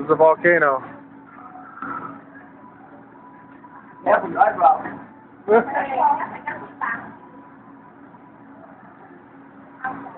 This is a volcano. From eyebrow.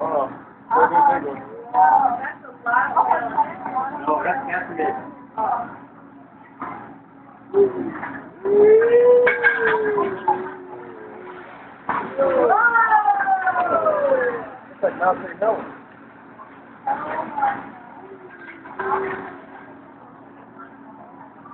Oh, very big one. No, that's caffeinated. It's like not saying no.